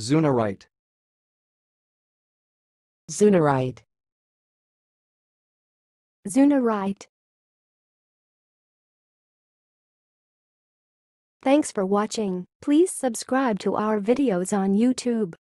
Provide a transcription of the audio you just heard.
Zunarite. Zunarite. Zunarite. Thanks for watching. Please subscribe to our videos on YouTube.